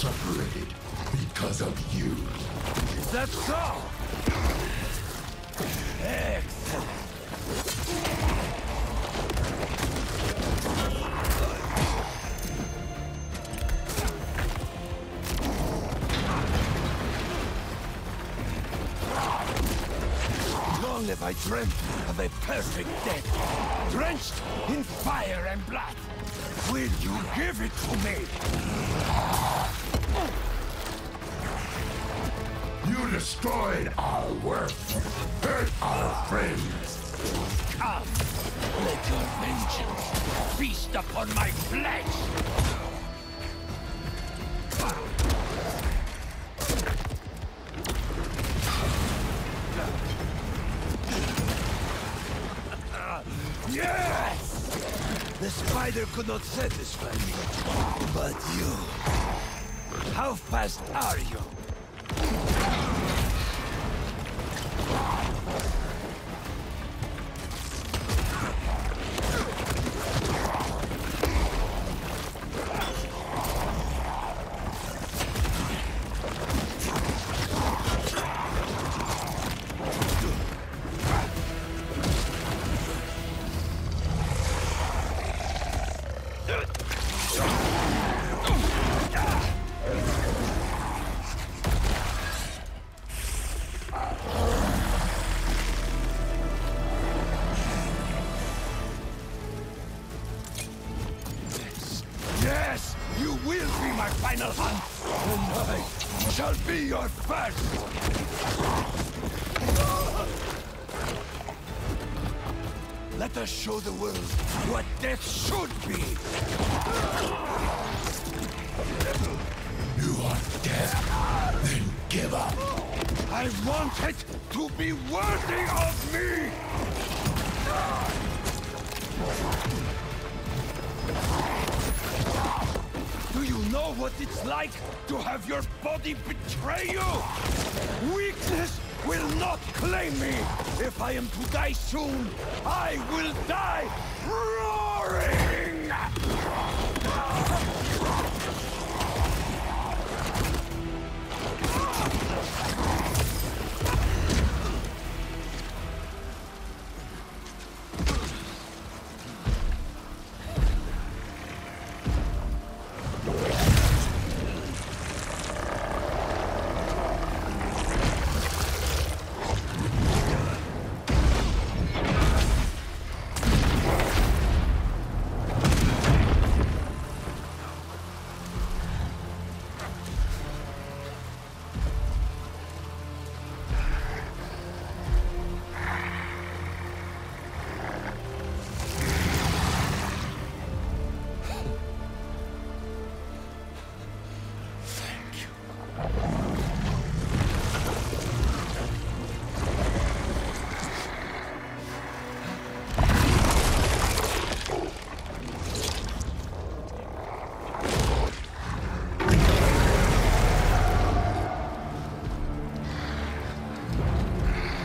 separated because of you. That's all! I dreamt of a perfect death, drenched in fire and blood. Will you give it to me? You destroyed our work, hurt our friends. Come, let your vengeance feast upon my flesh! The spider could not satisfy me. But you... How fast are you? Final hunt, I shall be your first. Let us show the world what death should be. You are dead. Then give up. I want it to be worthy of me. Know what it's like to have your body betray you? Weakness will not claim me. If I am to die soon, I will die roaring!